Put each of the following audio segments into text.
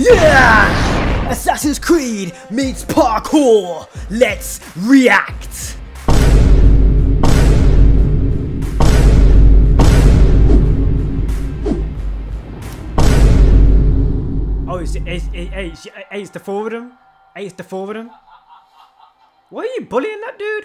Yeah! Assassin's Creed meets parkour. Let's react. Oh, it's, it's, it's, it's, the four of them. It's the four of them. Why are you bullying that dude?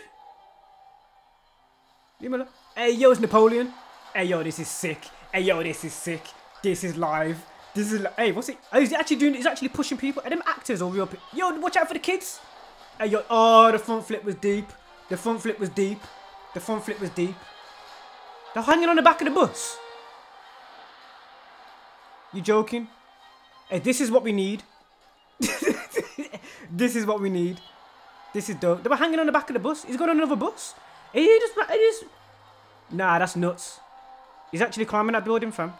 Hey, yo, it's Napoleon. Hey, yo, this is sick. Hey, yo, this is sick. This is live. This is like, hey, what's oh, he? Oh, actually doing. He's actually pushing people. Are them actors or real? people? Yo, watch out for the kids. Hey, yo, oh, the front flip was deep. The front flip was deep. The front flip was deep. They're hanging on the back of the bus. You joking? Hey, this is what we need. this is what we need. This is dope. They were hanging on the back of the bus. He's got another bus. He just, he just. Nah, that's nuts. He's actually climbing that building, fam.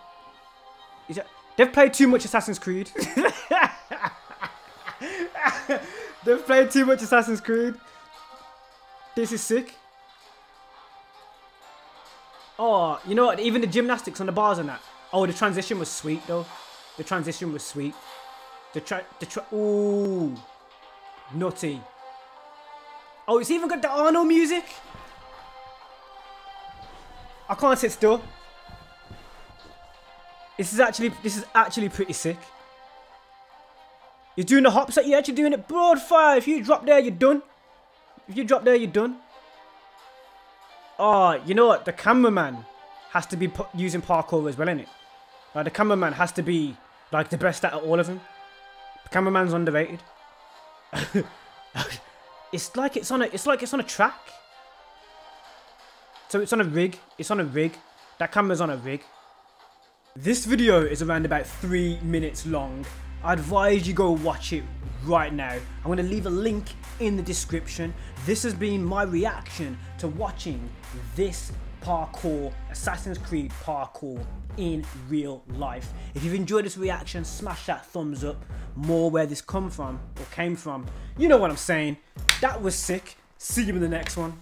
He's, they've played too much Assassin's Creed. they've played too much Assassin's Creed. This is sick. Oh, you know what? Even the gymnastics on the bars and that. Oh, the transition was sweet though. The transition was sweet. The tra the tra ooh, nutty. Oh, it's even got the Arno music. I can't sit still. This is actually this is actually pretty sick. You're doing the hops, that you're actually doing it broad fire. If you drop there, you're done. If you drop there, you're done. Oh, you know what? The cameraman has to be using parkour as well, innit? Like the cameraman has to be like the best at all of them. The cameraman's underrated. it's like it's on a it's like it's on a track. So it's on a rig. It's on a rig. That camera's on a rig. This video is around about three minutes long. I advise you go watch it right now. I'm going to leave a link in the description. This has been my reaction to watching this parkour, Assassin's Creed parkour in real life. If you've enjoyed this reaction, smash that thumbs up. More where this come from or came from. You know what I'm saying. That was sick. See you in the next one.